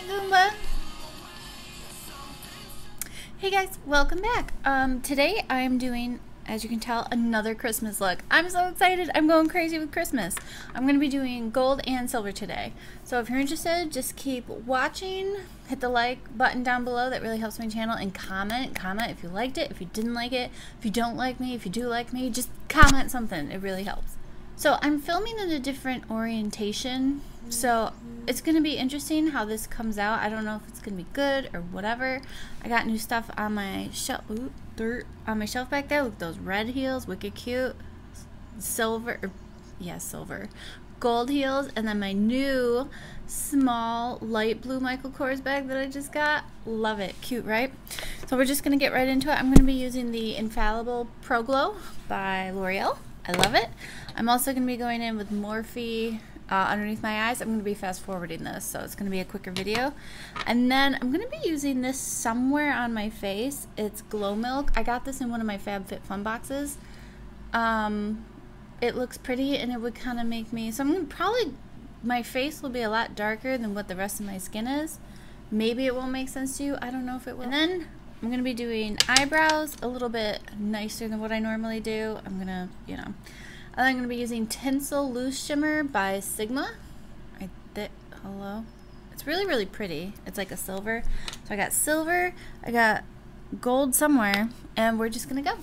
Hey Goomba. Hey guys, welcome back. Um, today I am doing, as you can tell, another Christmas look. I'm so excited. I'm going crazy with Christmas. I'm going to be doing gold and silver today. So if you're interested, just keep watching. Hit the like button down below. That really helps my channel. And comment. Comment if you liked it, if you didn't like it, if you don't like me, if you do like me. Just comment something. It really helps. So I'm filming in a different orientation so it's going to be interesting how this comes out. I don't know if it's going to be good or whatever. I got new stuff on my shelf. Dirt on my shelf back there. Look, those red heels, wicked cute. Silver, or, yeah, silver. Gold heels, and then my new small light blue Michael Kors bag that I just got. Love it. Cute, right? So we're just going to get right into it. I'm going to be using the Infallible Pro Glow by L'Oreal. I love it. I'm also going to be going in with Morphe uh, underneath my eyes. I'm going to be fast forwarding this, so it's going to be a quicker video. And then I'm going to be using this somewhere on my face. It's Glow Milk. I got this in one of my FabFitFun boxes. Um, it looks pretty and it would kind of make me, so I'm going to probably, my face will be a lot darker than what the rest of my skin is. Maybe it won't make sense to you. I don't know if it will. And then I'm going to be doing eyebrows a little bit nicer than what I normally do. I'm going to, you know, I'm going to be using Tinsel Loose Shimmer by Sigma. I think, hello. It's really, really pretty. It's like a silver. So I got silver, I got gold somewhere, and we're just going to go.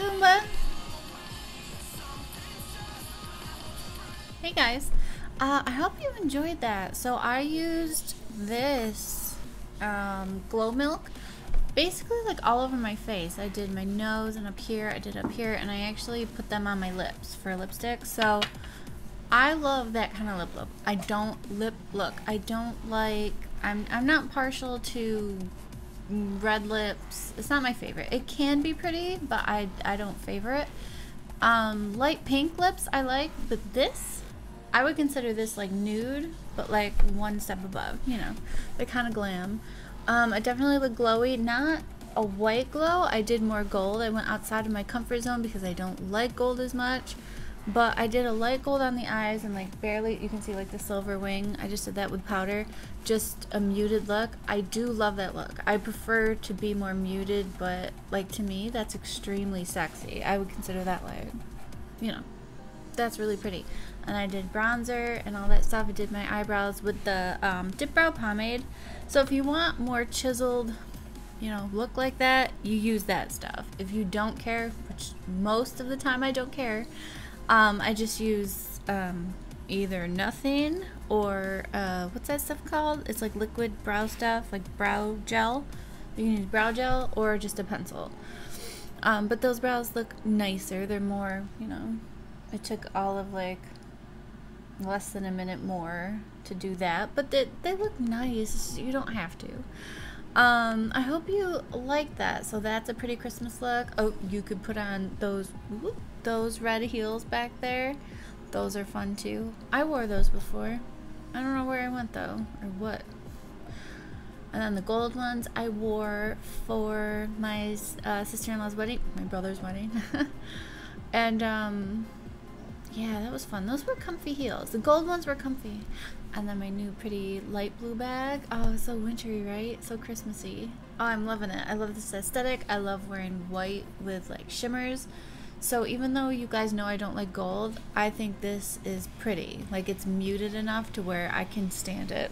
human. Hey guys, uh, I hope you enjoyed that. So I used this um, glow milk basically like all over my face. I did my nose and up here, I did up here, and I actually put them on my lips for lipstick. So I love that kind of lip look. I don't lip look. I don't like I'm I'm not partial to red lips. It's not my favorite. It can be pretty, but I, I don't favor it. Um, light pink lips I like, but this, I would consider this like nude, but like one step above, you know. They're kind of glam. Um, I definitely look glowy, not a white glow. I did more gold. I went outside of my comfort zone because I don't like gold as much. But I did a light gold on the eyes and like barely, you can see like the silver wing. I just did that with powder. Just a muted look. I do love that look. I prefer to be more muted, but like to me, that's extremely sexy. I would consider that like, you know, that's really pretty. And I did bronzer and all that stuff. I did my eyebrows with the um, Dip Brow Pomade. So if you want more chiseled, you know, look like that, you use that stuff. If you don't care, which most of the time I don't care, um, I just use um, either nothing or uh, what's that stuff called? It's like liquid brow stuff, like brow gel. You can use brow gel or just a pencil. Um, but those brows look nicer. They're more, you know, it took all of like less than a minute more to do that, but they, they look nice. You don't have to. Um, I hope you like that. So that's a pretty Christmas look. Oh, you could put on those whoop, those red heels back there. Those are fun too. I wore those before. I don't know where I went though, or what. And then the gold ones I wore for my uh, sister-in-law's wedding, my brother's wedding. and um, yeah, that was fun. Those were comfy heels. The gold ones were comfy. And then my new pretty light blue bag. Oh, so wintry, right? So Christmassy. Oh, I'm loving it. I love this aesthetic. I love wearing white with like shimmers. So even though you guys know I don't like gold, I think this is pretty. Like it's muted enough to where I can stand it.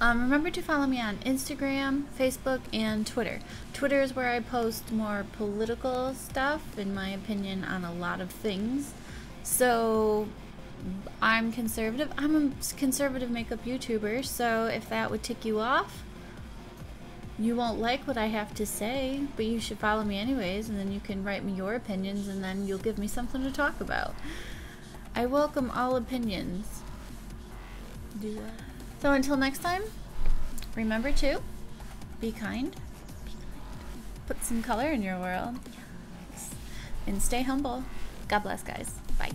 Um, remember to follow me on Instagram, Facebook, and Twitter. Twitter is where I post more political stuff, in my opinion, on a lot of things. So I'm conservative. I'm a conservative makeup YouTuber, so if that would tick you off, you won't like what I have to say, but you should follow me anyways, and then you can write me your opinions, and then you'll give me something to talk about. I welcome all opinions. Do that. So until next time, remember to be kind, put some color in your world, and stay humble. God bless, guys. Bye.